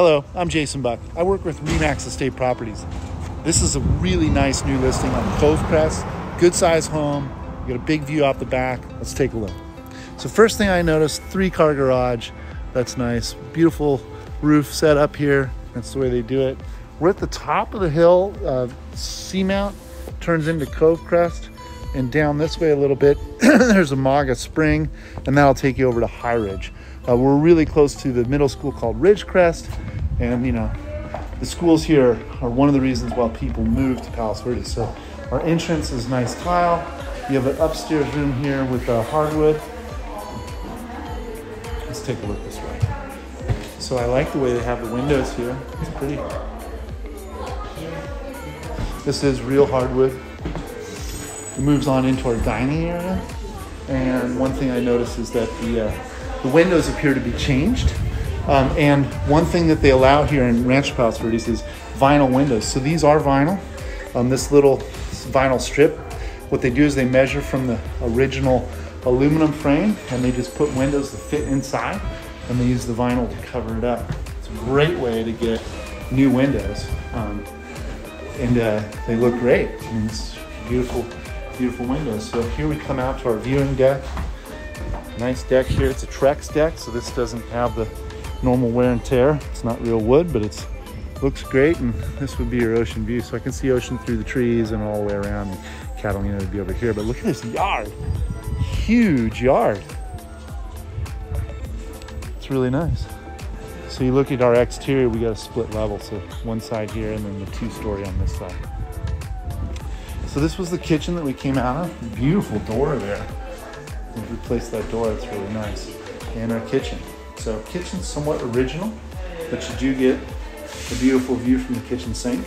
Hello, I'm Jason Buck. I work with Remax Estate Properties. This is a really nice new listing on Cove Crest. Good size home. You got a big view out the back. Let's take a look. So first thing I noticed, three car garage. That's nice. Beautiful roof set up here. That's the way they do it. We're at the top of the hill. Uh, Seamount turns into Cove Crest. And down this way a little bit, there's a Maga Spring, and that'll take you over to High Ridge. Uh, we're really close to the middle school called Ridgecrest, and you know, the schools here are one of the reasons why people move to Palos Verdes. So our entrance is nice tile. You have an upstairs room here with uh, hardwood. Let's take a look this way. So I like the way they have the windows here. It's pretty. This is real hardwood. It moves on into our dining area. And one thing I noticed is that the uh, the windows appear to be changed. Um, and one thing that they allow here in Rancho Palos Verdes is vinyl windows. So these are vinyl. Um, this little vinyl strip, what they do is they measure from the original aluminum frame and they just put windows that fit inside and they use the vinyl to cover it up. It's a great way to get new windows. Um, and uh, they look great. I mean, it's beautiful, beautiful windows. So here we come out to our viewing deck. Nice deck here. It's a Trex deck, so this doesn't have the normal wear and tear. It's not real wood, but it looks great. And this would be your ocean view. So I can see ocean through the trees and all the way around. Catalina would be over here. But look at this yard. Huge yard. It's really nice. So you look at our exterior, we got a split level. So one side here and then the two story on this side. So this was the kitchen that we came out of. Beautiful door there we replaced that door. It's really nice. And our kitchen. So kitchen's somewhat original, but you do get a beautiful view from the kitchen sink.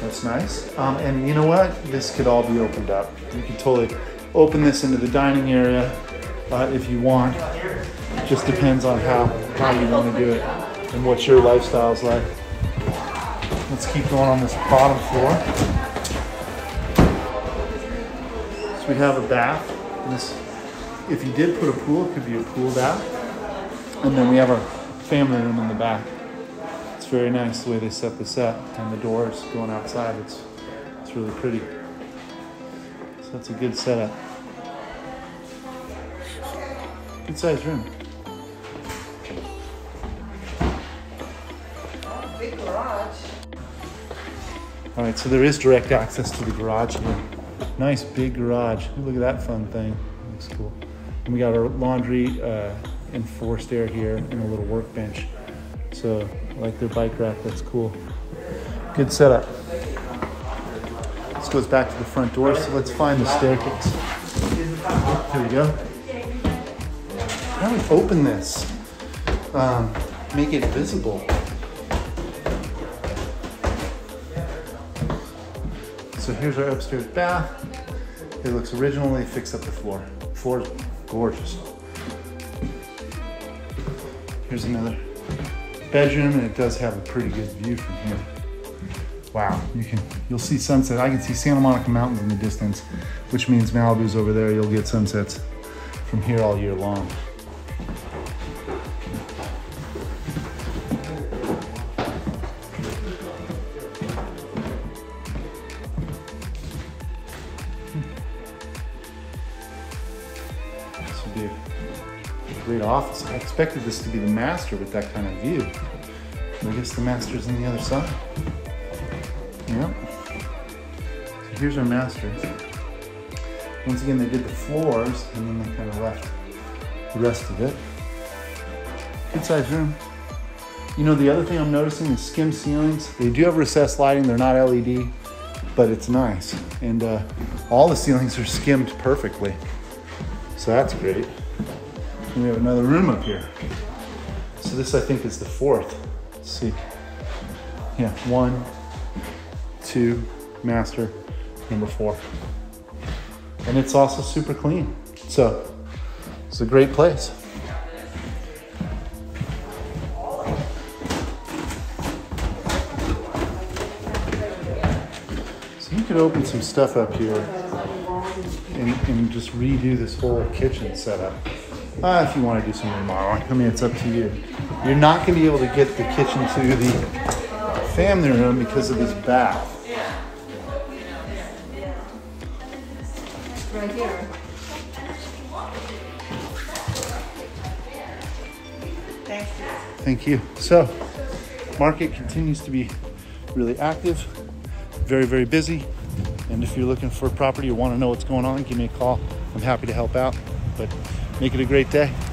That's nice. Um, and you know what? This could all be opened up. You can totally open this into the dining area uh, if you want. It just depends on how, how you want to do it and what your lifestyle is like. Let's keep going on this bottom floor. So we have a bath this, if you did put a pool, it could be a pool bath. And then we have our family room in the back. It's very nice the way they set this up and the doors going outside. It's, it's really pretty. So that's a good setup. Good sized room. Oh big garage. All right, so there is direct access to the garage here. Nice big garage. Look at that fun thing. Looks cool. And we got our laundry uh, and forced air here and a little workbench. So I like their bike rack. That's cool. Good setup. This goes back to the front door. So let's find the staircase. Here we go. How do we open this? Um, make it visible. So here's our upstairs bath. It looks original. They fixed up the floor. The floor is gorgeous. Here's another bedroom, and it does have a pretty good view from here. Wow, you can you'll see sunset. I can see Santa Monica Mountains in the distance, which means Malibu's over there. You'll get sunsets from here all year long. Great office. I expected this to be the master with that kind of view. I guess the master's on the other side. Yep. So here's our master. Once again, they did the floors and then they kind of left the rest of it. Good sized room. You know, the other thing I'm noticing is skim ceilings. They do have recessed lighting. They're not LED, but it's nice. And uh, all the ceilings are skimmed perfectly. So that's great. And we have another room up here. So this I think is the fourth. Let's see. Yeah, one, two, master, number four. And it's also super clean. So it's a great place. So you could open some stuff up here and, and just redo this whole kitchen setup. Uh, if you want to do some remodeling, I mean, it's up to you. You're not going to be able to get the kitchen to the family room because of this bath. Right here. Thanks. Thank you. So, market continues to be really active, very, very busy. And if you're looking for property or want to know what's going on, give me a call. I'm happy to help out. But make it a great day.